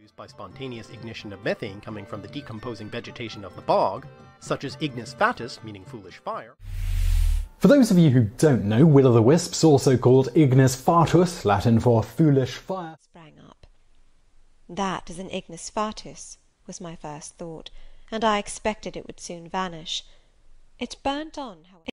Produced by spontaneous ignition of methane coming from the decomposing vegetation of the bog, such as ignis fatuus, meaning foolish fire. For those of you who don't know, will o' the wisps, also called ignis fatuus Latin for foolish fire, sprang up. That is an ignis fatuus, was my first thought, and I expected it would soon vanish. It burnt on, however.